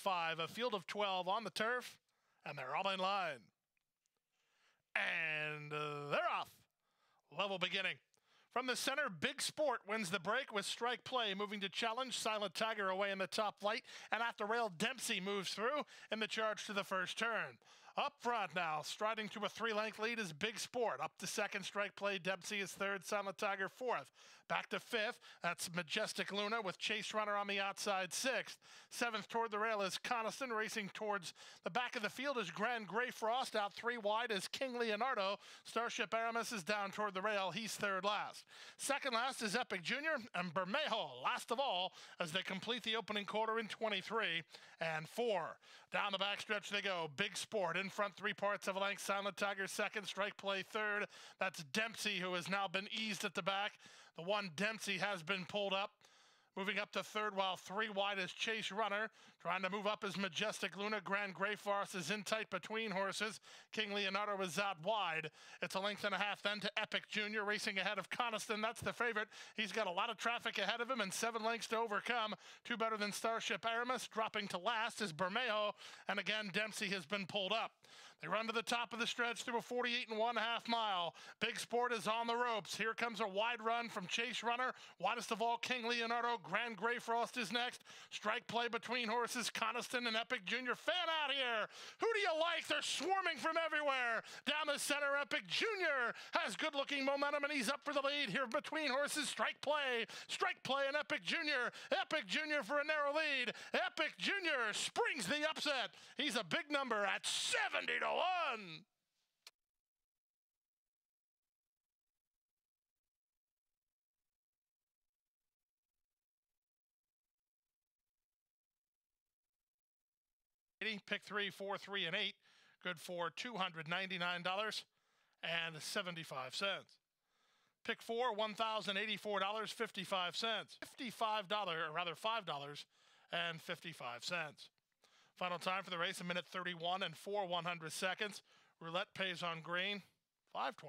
five, a field of 12 on the turf, and they're all in line. And they're off. Level beginning. From the center, Big Sport wins the break with strike play, moving to challenge Silent Tiger away in the top flight. And the rail, Dempsey moves through in the charge to the first turn. Up front now, striding to a three length lead is Big Sport. Up to second strike play, Dempsey is third, Silent Tiger fourth. Back to fifth, that's Majestic Luna with Chase Runner on the outside sixth. Seventh toward the rail is Coniston racing towards the back of the field is Grand Gray Frost. Out three wide is King Leonardo. Starship Aramis is down toward the rail. He's third last. Second last is Epic Junior and Bermejo last of all as they complete the opening quarter in 23 and 4. Down the backstretch they go. Big Sport in front, three parts of a length. Silent Tiger second, strike play third. That's Dempsey who has now been eased at the back. The one Dempsey has been pulled up. Moving up to third while three wide is Chase Runner. Trying to move up is Majestic Luna. Grand Gray Frost is in tight between horses. King Leonardo is out wide. It's a length and a half then to Epic Junior racing ahead of Coniston. That's the favorite. He's got a lot of traffic ahead of him and seven lengths to overcome. Two better than Starship Aramis. Dropping to last is Bermejo. And again, Dempsey has been pulled up. They run to the top of the stretch through a 48 and one half mile. Big Sport is on the ropes. Here comes a wide run from Chase Runner. Widest of all, King Leonardo. Grand Gray Frost is next. Strike play between horses, Coniston and Epic Junior. Fan out here. Who do you like? They're swarming from everywhere. Down the center, Epic Junior has good looking momentum and he's up for the lead here between horses. Strike play. Strike play and Epic Junior. Epic Junior for a narrow lead. Epic Junior springs the upset. He's a big number at 70 to one. Pick three, four, three, and eight. Good for $299 and 75 cents. Pick four, $1,084.55. $55, or rather $5 and 55 cents. Final time for the race, a minute 31 and 4 100 seconds. Roulette pays on green, 520.